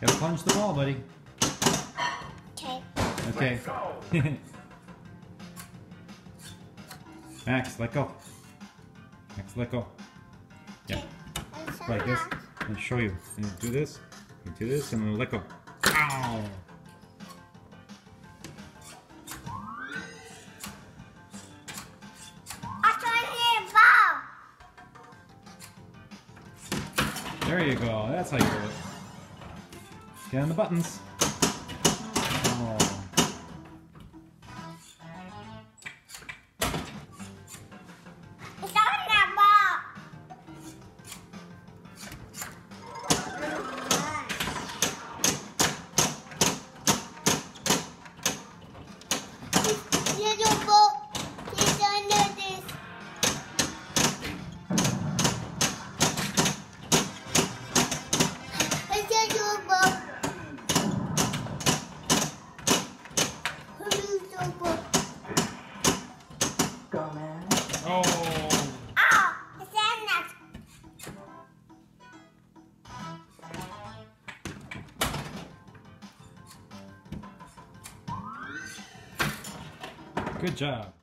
Gotta punch the wall, buddy. Okay. Okay. Max, let go. Max, let go. Yeah, like this. And show you. And do this. You do this, and then let go. Ow! I'm trying to hit a ball. There you go. That's how you do it. Get the buttons. Little ball. Go, man. Oh. Ah, it's in. Good job.